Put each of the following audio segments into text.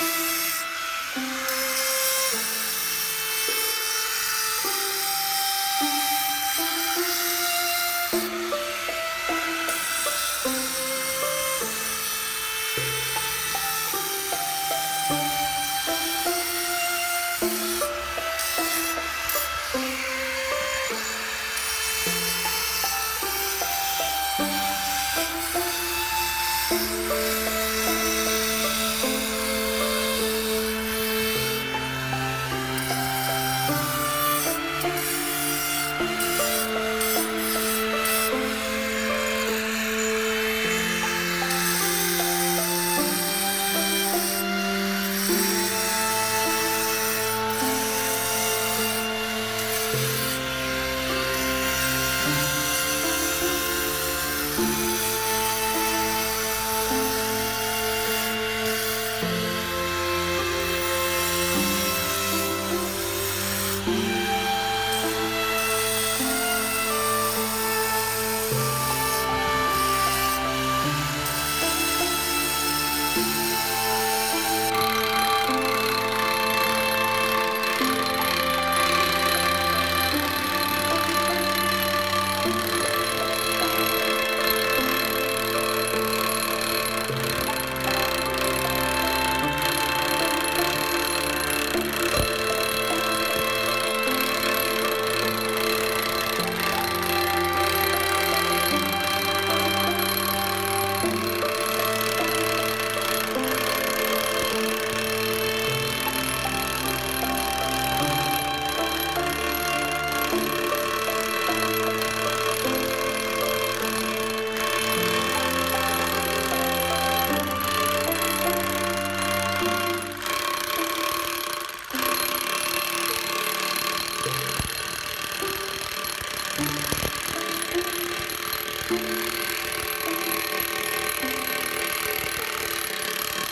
you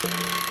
Música